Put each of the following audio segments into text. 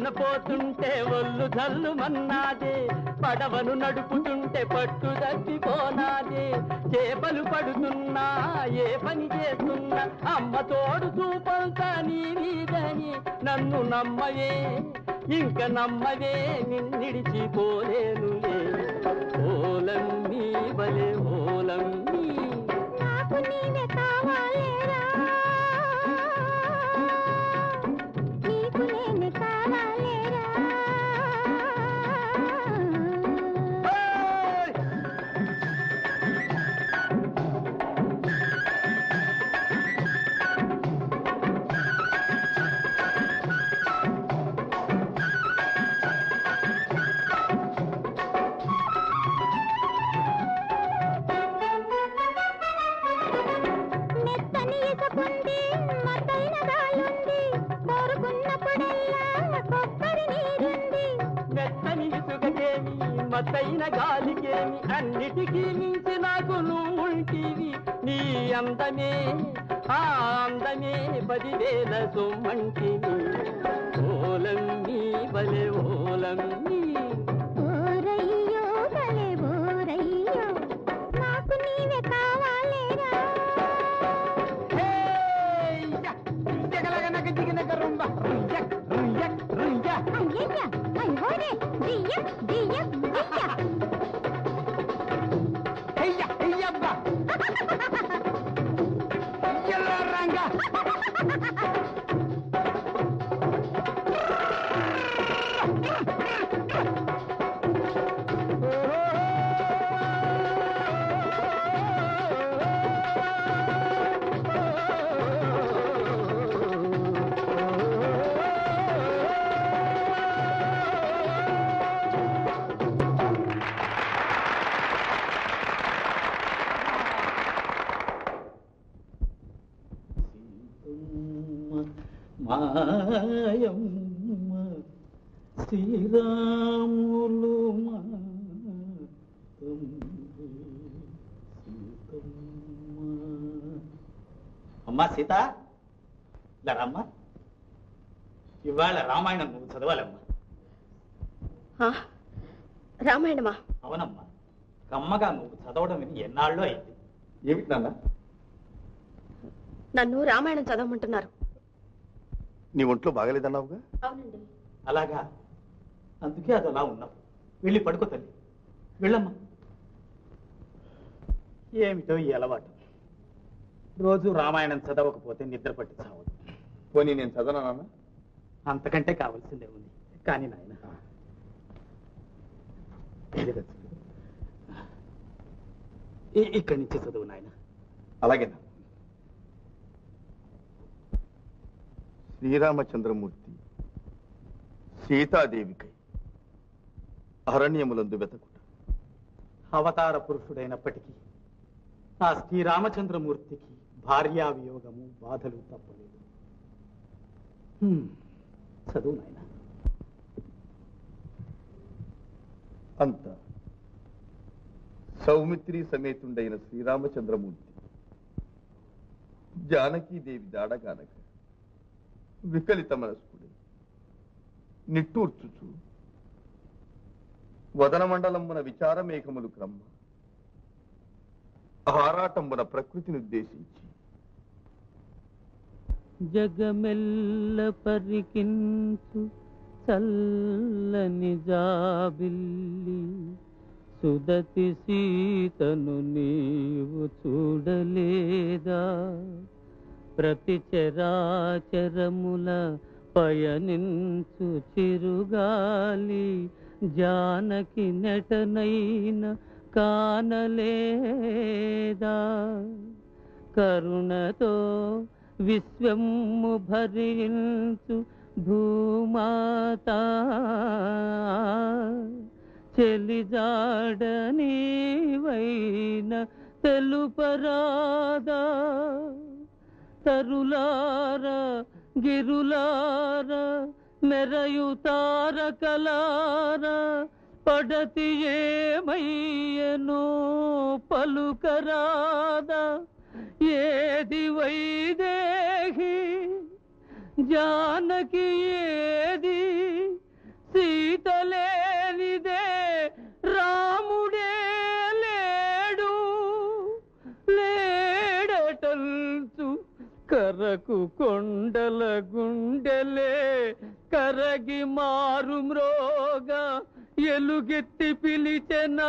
ఒడ్డున పోతుంటే ఒళ్ళు జల్లు మన్నాదే పడవను నడుపుతుంటే పట్టు తప్పిపోనాదే చేపలు పడుతున్నా ఏ పని చేస్తున్నా అమ్మ తోడు చూపంతా నీ మీదని. నన్ను నమ్మవే ఇంక నమ్మవే నిన్నిడిచిపోలేనులే. మీ బలే ఓలమ్మీ. నాకు నీవే కావాలి. మెత్తని మతైన గాలుంది. కోరుకున్నప్పుడెల్లా కొబ్బరి నీరుంది. మెత్తని ఇసుకకేమి మతైన గాలికేమి అన్నిటికీ మించి నాకు నువ్వుంటివి. నీ అందమే ఆ అందమే పదివేల సొమ్మంటివి. ఓలం నీ బలే ఓలం నీ Yeah. మాయమ్మ శ్రీరాములు. అమ్మా సీత రమ్మా. ఇవాళ రామాయణం నువ్వు చదవాలమ్మా. రామాయణమా? అవునమ్మా. కమ్మగా నువ్వు చదవడం విని ఎన్నాళ్ళో అయింది. ఏమిటి నాన్న? నన్ను రామాయణం చదవమంటున్నారు. నీ ఒంట్లో బాగలేదన్నావుగా? అవునండి. అలాగా? అందుకే అది అలా ఉన్నావు. వెళ్ళి పడుకో తల్లి. వెళ్ళమ్మా. ఏమిటో ఈ అలవాటు? రోజు రామాయణం చదవకపోతే నిద్ర పట్టి చావదు పోనీ నేను చదవనా నాన్న? అంతకంటే కావాల్సిందే ఉంది. కానీ నాయన. ఇక్కడి నుంచి చదువు నాయన. అలాగే నాన్న శ్రీరామచంద్రమూర్తి సీతాదేవికై అరణ్యములందు వెతకుట అవతార పురుషుడైనప్పటికీ ఆ శ్రీరామచంద్రమూర్తికి భార్యా వియోగము బాధలు తప్పలేదు. చదువు నాయన అంత సౌమిత్రి సమేతుండైన శ్రీరామచంద్రమూర్తి జానకీదేవి దాడగానక వికలిత మనస్కుడు నిట్టూర్చుచు. వదన మండలమున విచారమేఘములు క్రమ్మ ఆరాటంబున ప్రకృతిని ఉద్దేశించి. జగమెల్ల పరికించు చల్లని జాబిల్లి. సుదతి సీతను నీవు చూడలేదా? ప్రతి చరాచరముల పయనించు చిరుగాలి జానకి నెటనైన కానలేదా? కరుణతో విశ్వము భరించు భూమాత చెలిజాడనీవైన తెలుపరాదా? తరులార గిరులార మెరయు తారకలార పడతి ఏమయ్యనో పలుకరాదా ఏది వైదేహి జానకి ఏది సీతలే కరకు కొండల గుండెలే కరగి మారు మ్రోగా ఎలుగెత్తి పిలిచెనా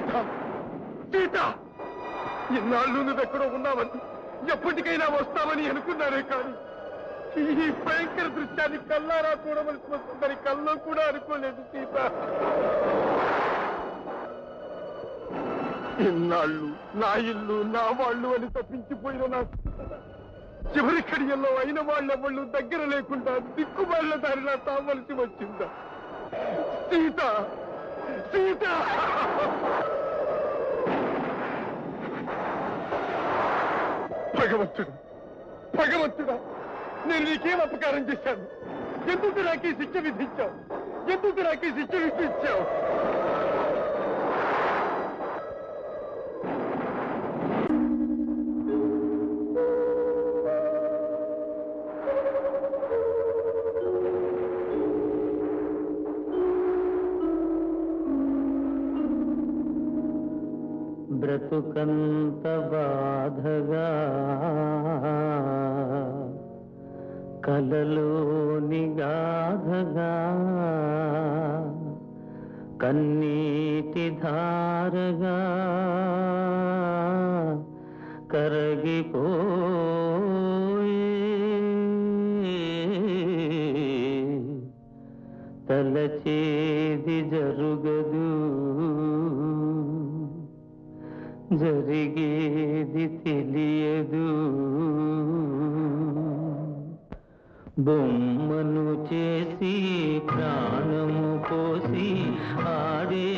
సీత! సీత! ఇన్నాళ్ళు నువ్వెక్కడో ఉన్నావని ఎప్పటికైనా వస్తావని అనుకున్నారే కానీ ఈ భయంకర దృశ్యాన్ని కల్లారా చూడవలసి వస్తుందని కల్లో కూడా అనుకోలేదు సీత. ఇన్నాళ్ళు నా ఇల్లు నా వాళ్ళు అని తప్పించిపోయిన నా చివరి కడియల్లో అయిన వాళ్ళెవళ్ళు దగ్గర లేకుండా దిక్కుమాళ్ళ దారిలా తావలసి వచ్చిందా? సీత! సీత! భగవంతుడు! భగవంతుడా! నేను నీకేం అపకారం చేశాను? ఎందుకు నాకు ఈ శిక్ష విధించావు? ఎందుకు నాకు ఈ శిక్ష విధించావు? బాధగా కలలోని గాధగా. కన్నీటి ధారగా. కరగిపోయే తలచేది జరుగదు. జరిగేది తెలియదు. బొమ్మను చేసి ప్రాణము పోసి ఆడే